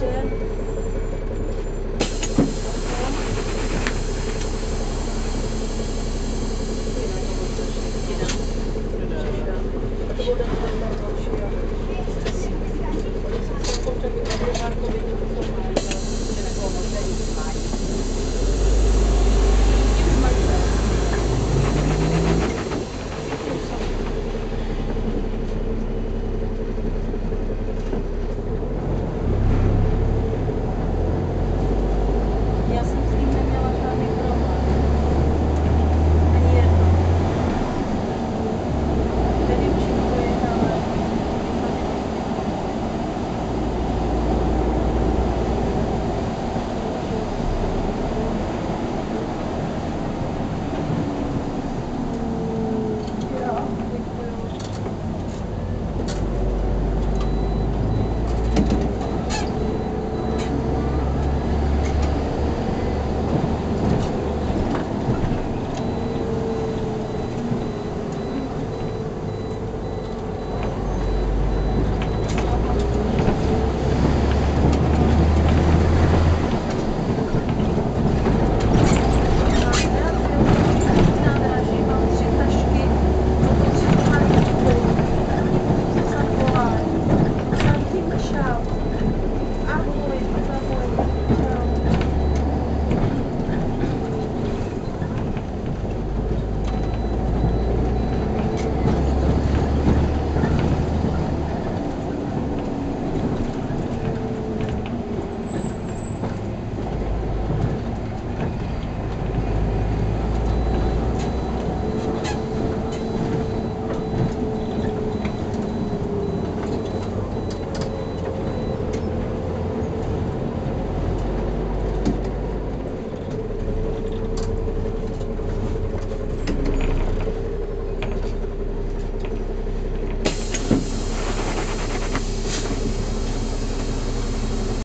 Jen.